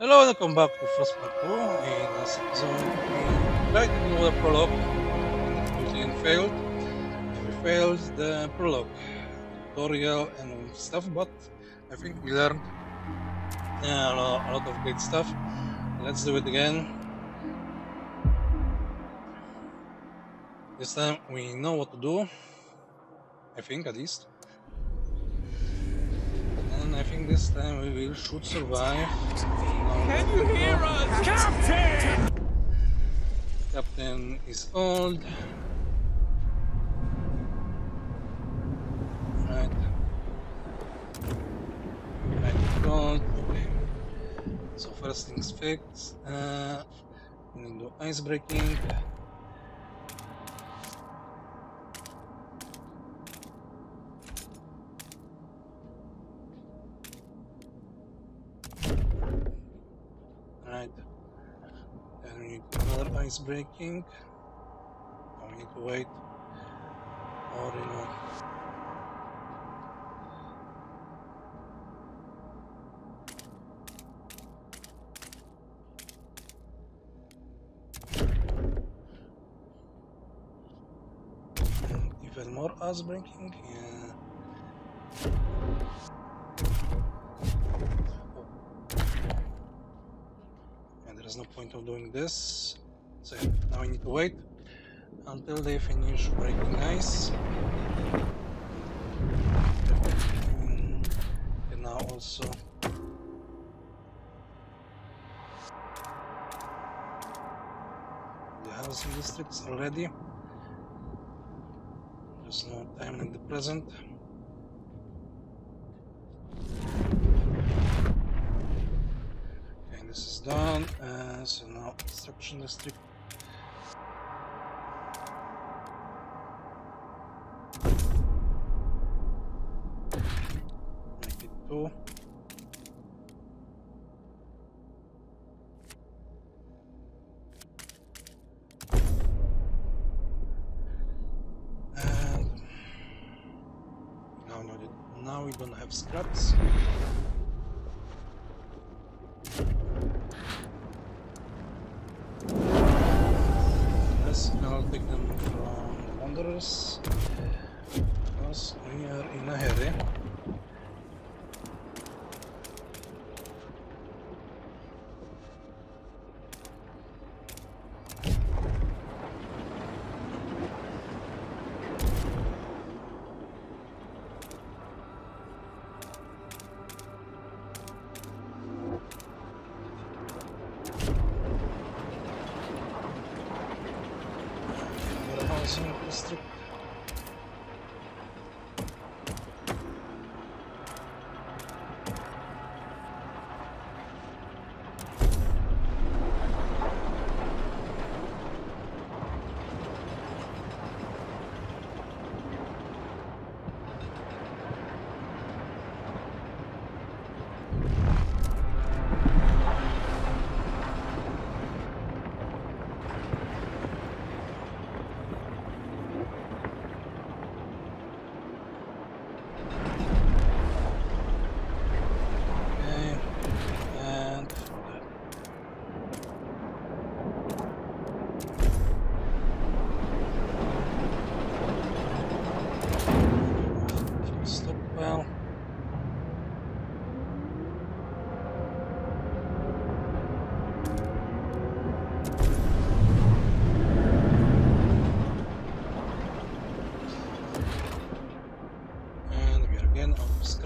Hello welcome back to Frostpunk 2. In this episode, we tried to do a prologue and failed. We failed the prologue, tutorial and stuff, but I think we learned uh, a lo- a lot of great stuff. Let's do it again. This time we know what to do. I think at least. And I think this time we will should survive. Can you hear us? Captain! Captain is old. Right. Right, it's. Okay. So first things fixed. Uh, we need to do ice breaking. Ice breaking. I need to wait. Or you know. and Even more ice breaking. Yeah. Oh. And there is no point of doing this. Now we need to wait until they finish breaking ice. And now also the housing districts already. There's no time in the present. Okay, this is done. Uh, so now construction district.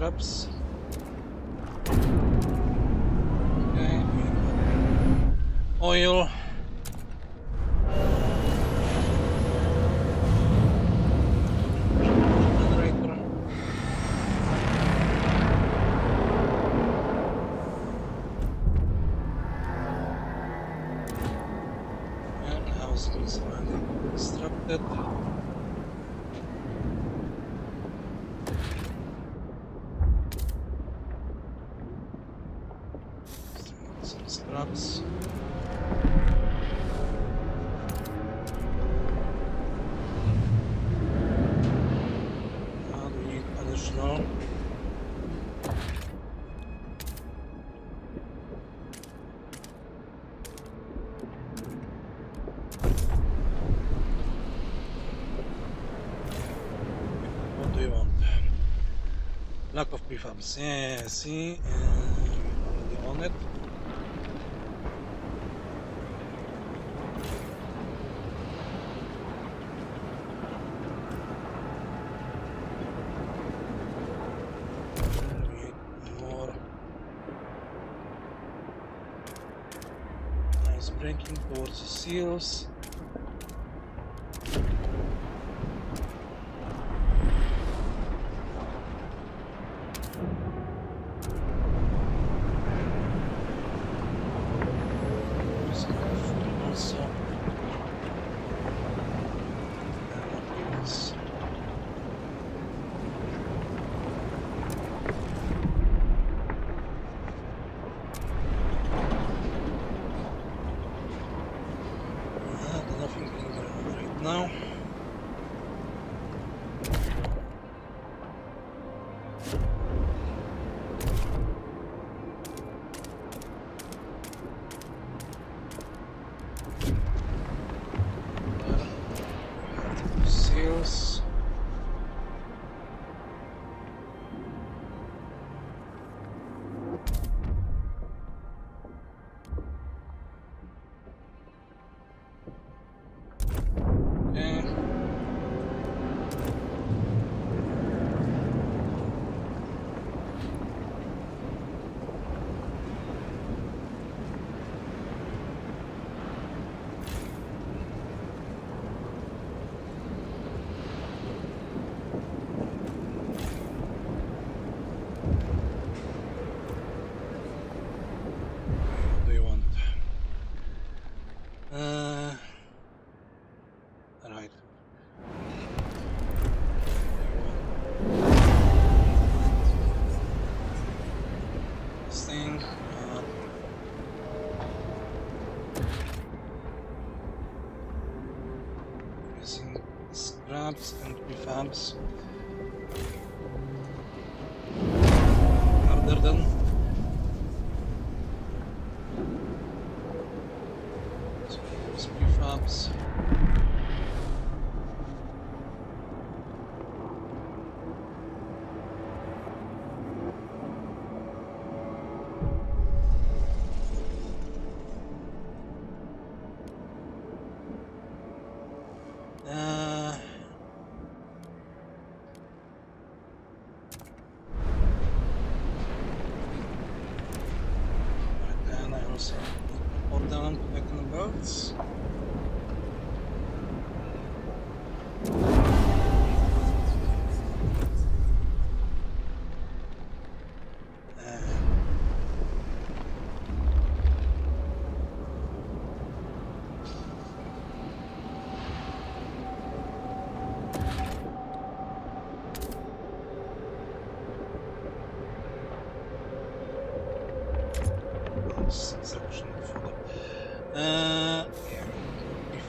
Okay, oil. from Cincy and on it. Breaking force the seals. farms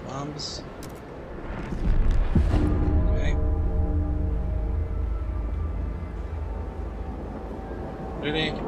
bombs. Okay. Ready.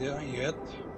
Not yet.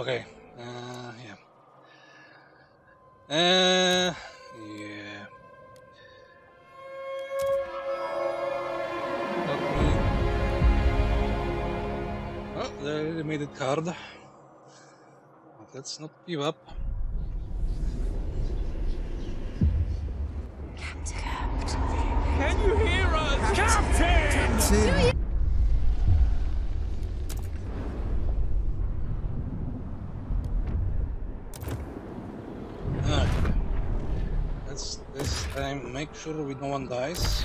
Okay. Uh, yeah. Uh, yeah. Oh, they made it hard. Let's not give up. Time make sure we no one dies.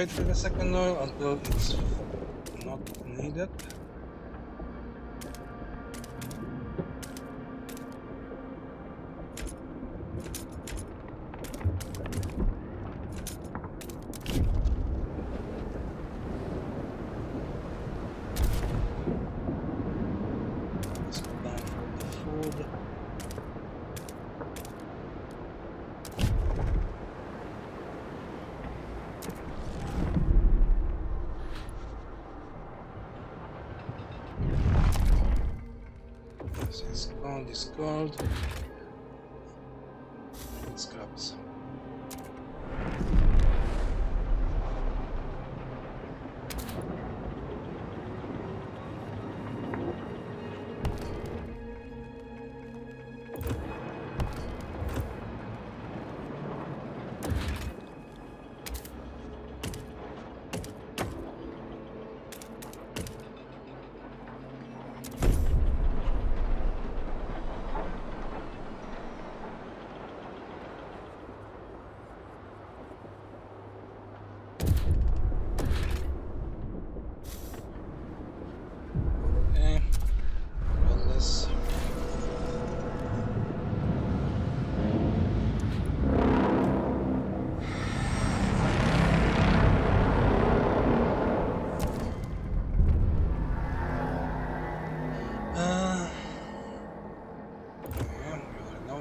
Wait for the second oil until it's not needed. Let's go down for the food. This gold.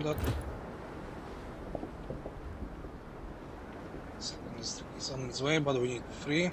100. Second is, is on its way, but we need three.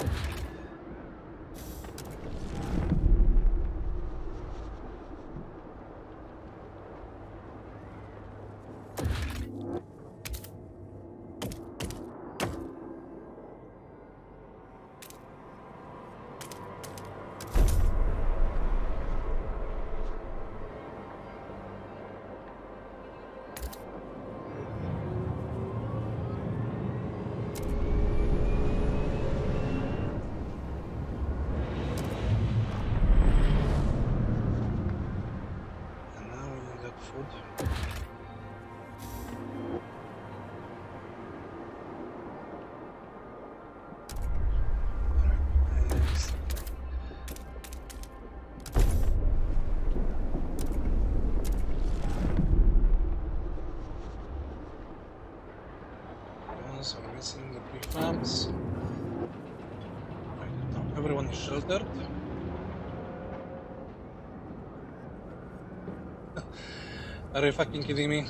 Are you fucking kidding me?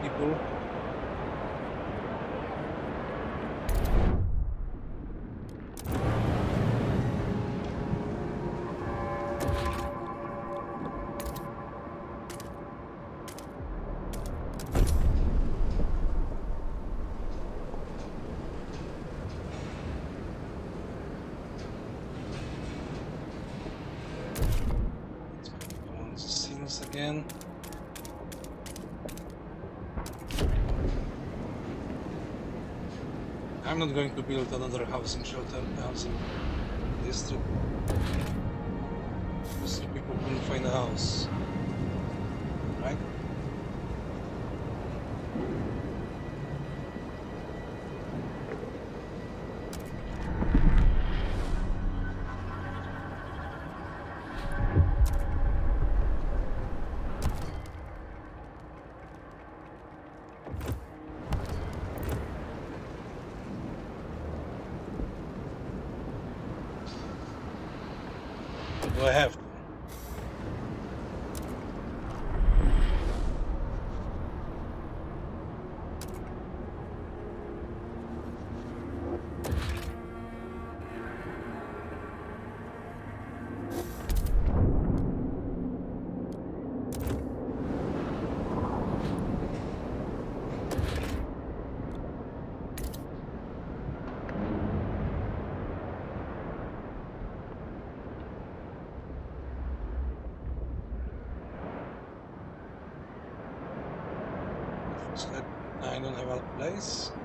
People. Again. I'm not going to build another housing shelter, housing district. Because people couldn't find a house. I have to? So that I don't have a place.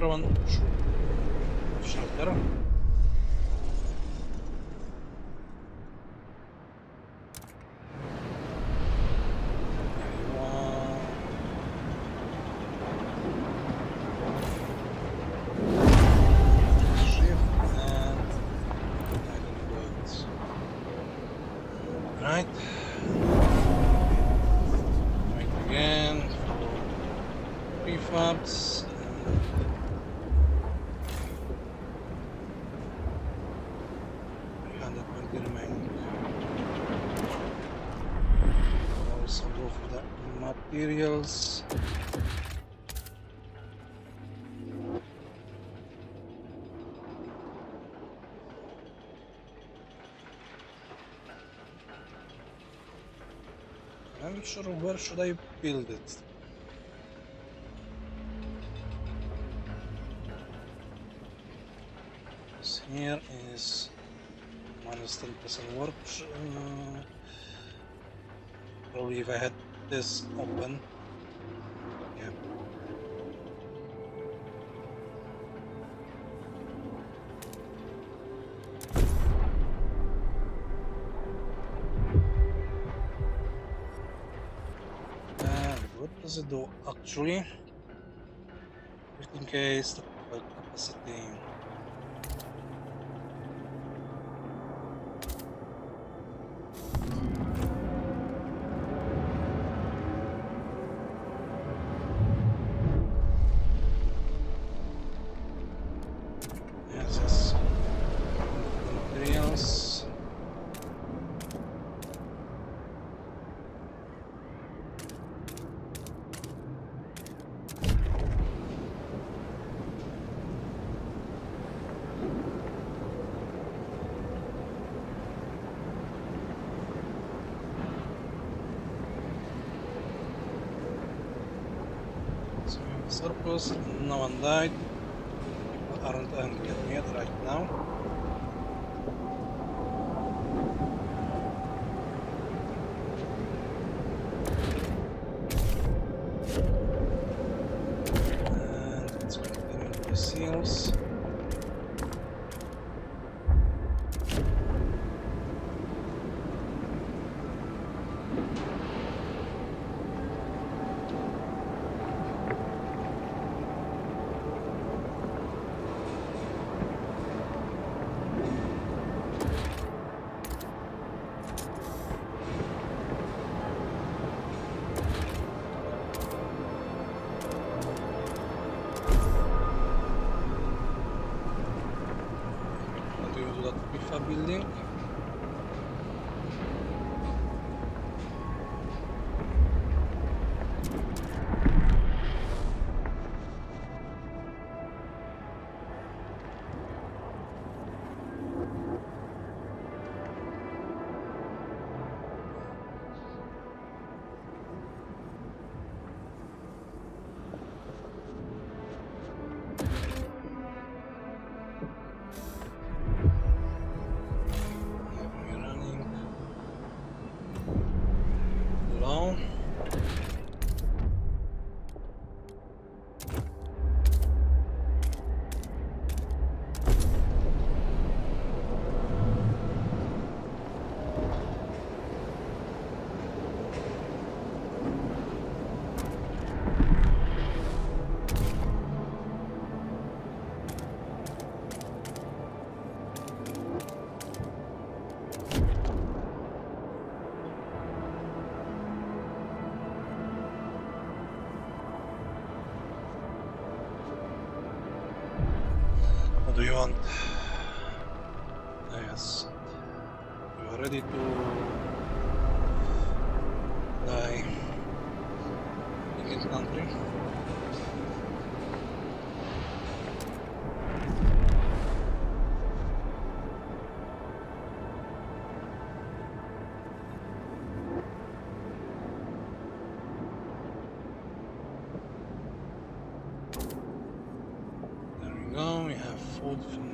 kameraman şu şartlara. Materials. I'm not sure where should I build it. This here is minus minus ten percent work. Uh, probably if I had this open. Yeah. What does it do actually? 15k stockpile capacity. Surplus, no one died. People aren't angry at me right now. What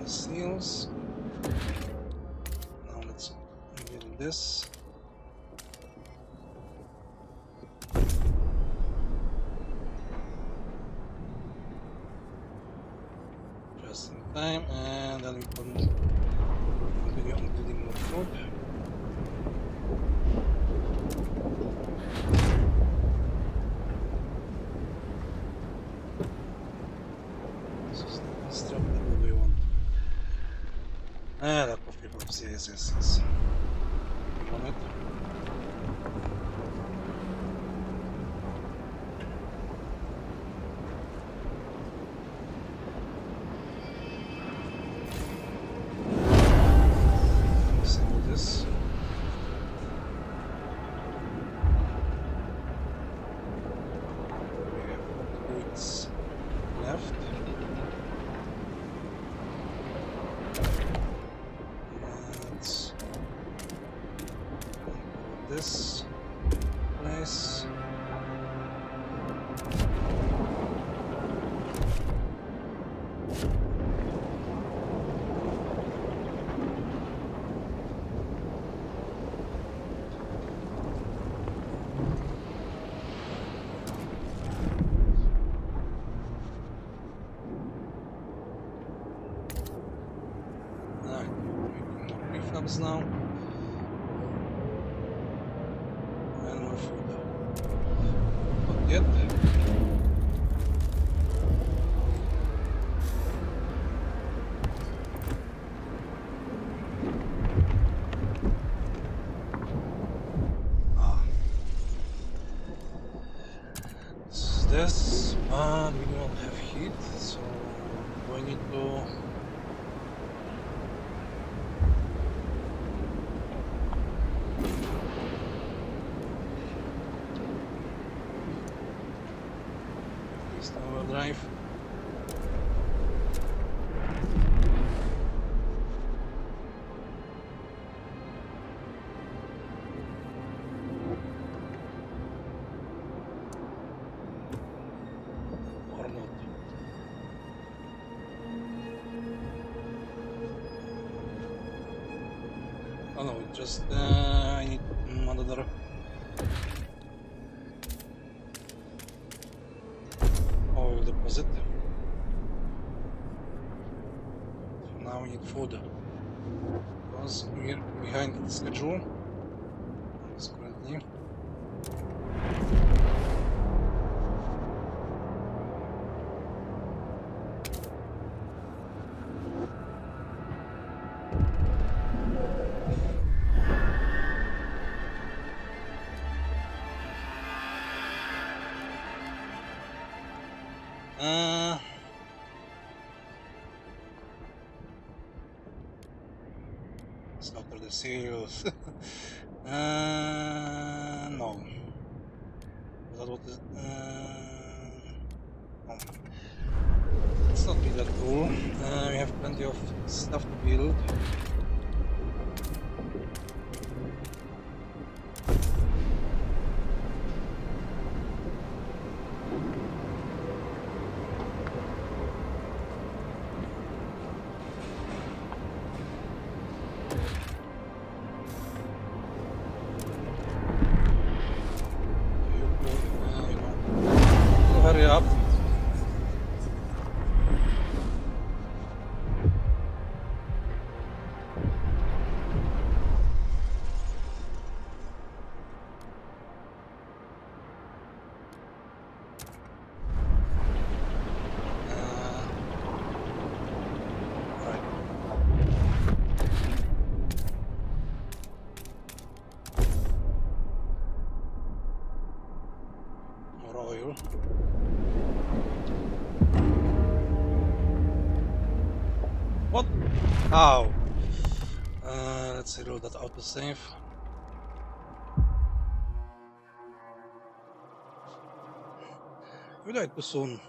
the seals. Now let's get this. Just in time, and then we can continue on building more food. Yes, yes, yes. On prefabs now. And. Not yet. Ah. This is this, but we don't have heat, so we need to just uh, I need another oil deposit. Now we need food. Uh, slaughter the seals. uh, no. That uh. Let's not be that cool. Uh, we have plenty of stuff to build. How? Uh, let's reload that autosave. We died too soon.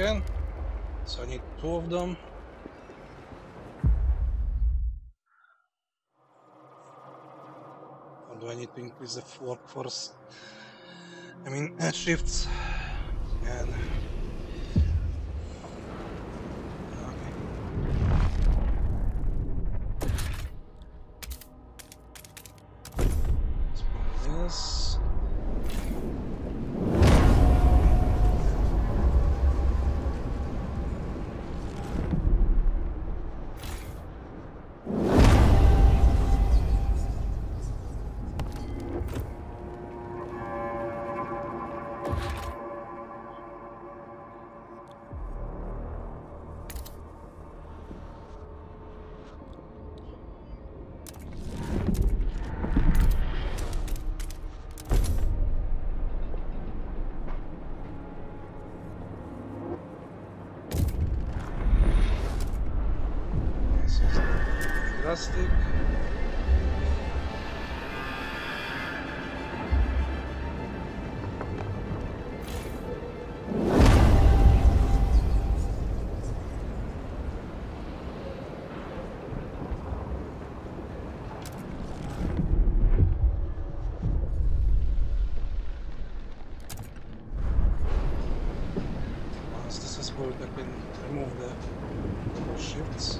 Again. So I need two of them. Or do I need to increase the workforce? I mean, uh, shifts. And built, remove the shifts.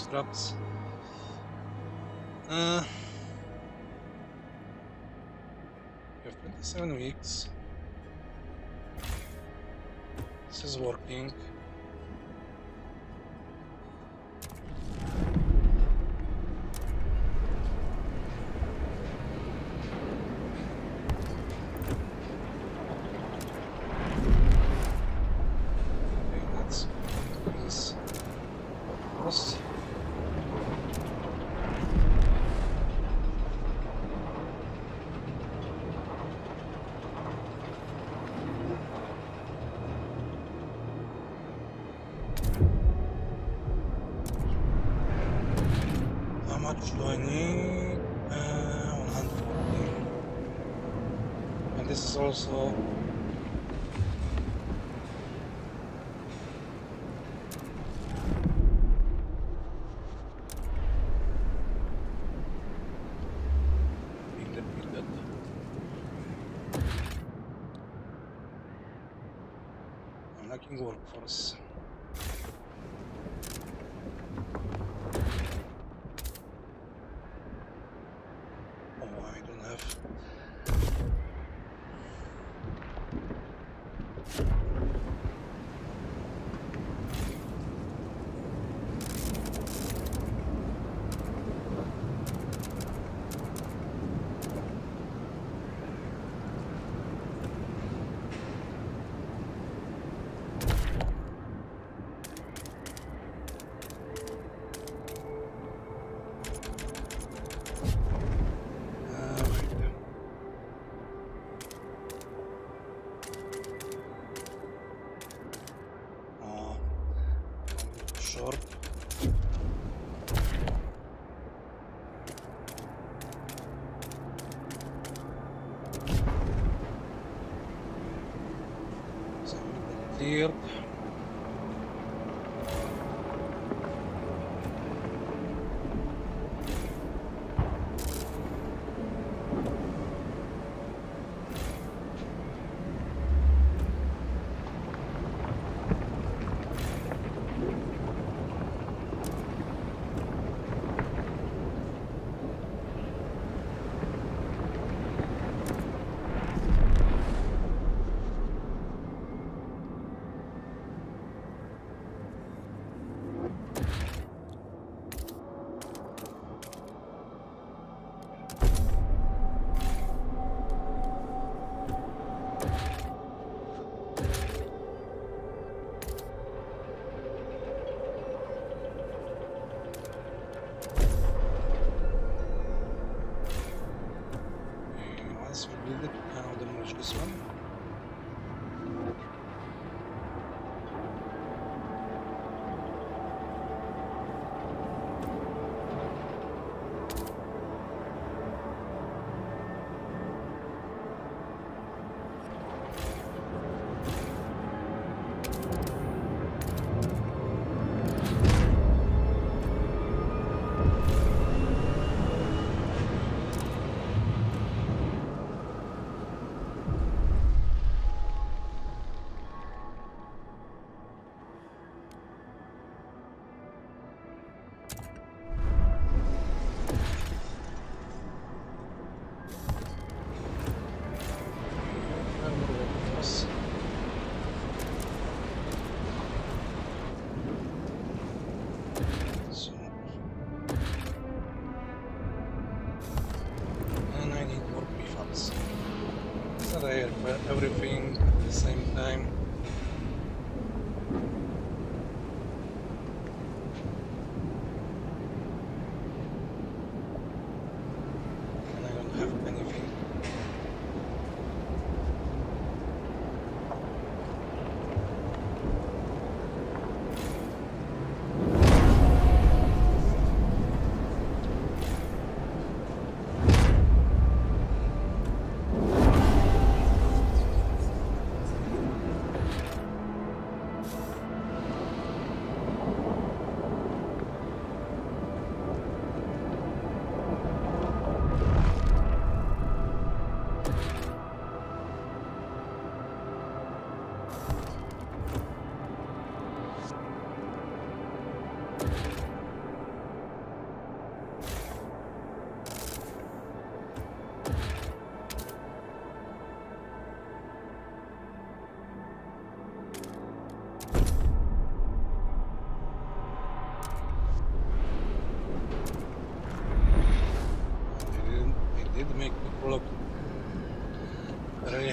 Scraps. Uh, we have 27 weeks. This is working. Okay, let's increase cost. How much do I need? Uh, 140. And this is also being repeated. I'm lacking workforce. كثير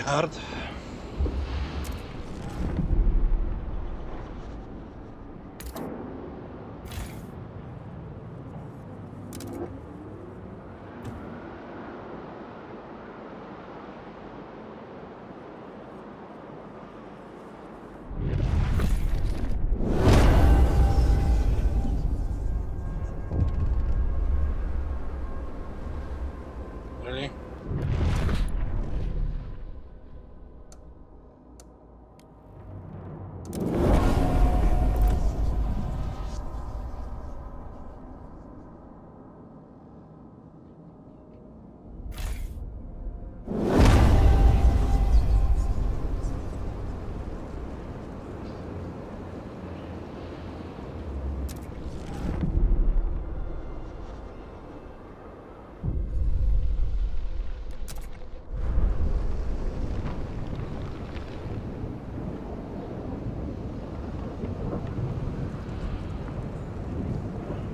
Арт.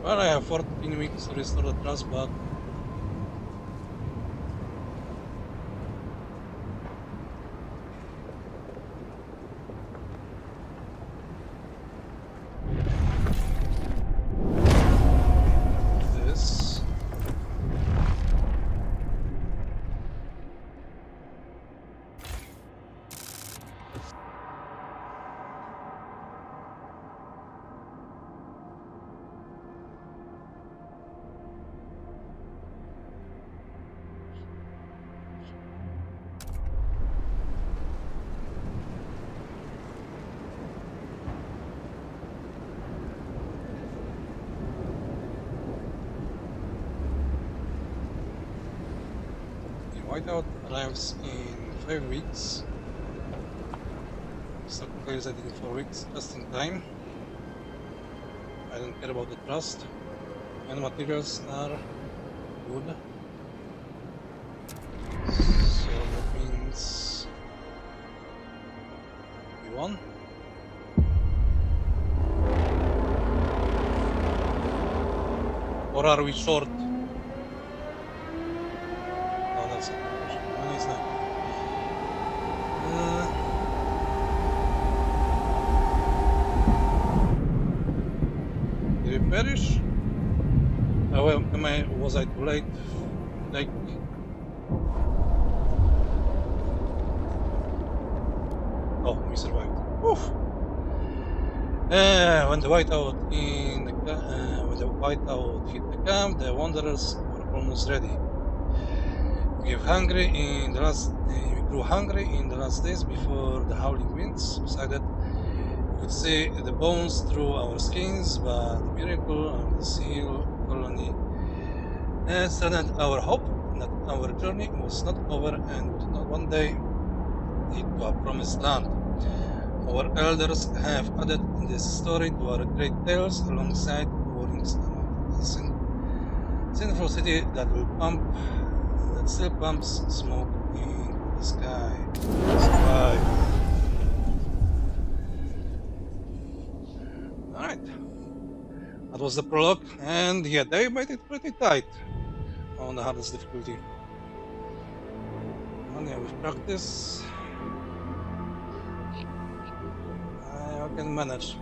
Well, I have 14 weeks to restore the trust, but In five weeks. Stockpiles I think in four weeks, just in time. I don't care about the trust. And materials are good. So that means we won. Or are we short? No, that's not the question. No, it's not. Uh, did we perish? Oh, well, am I, was I too late? Like, oh, we survived. Oof. Uh, when the whiteout in the uh, when the whiteout hit the camp, the wanderers were almost ready. We grew hungry in the last. Uh, we grew hungry in the last days before the howling winds. That, we could see the bones through our skins, but the miracle of the seal colony uh, strengthened our hope that our journey was not over and one day lead to a promised land. Our elders have added this story to our great tales alongside warnings about sin- sinful city that will pump, that still pumps smoke in the sky. Survive. That was the prologue, and yeah, they made it pretty tight on the hardest difficulty. And yeah, with practice, I can manage.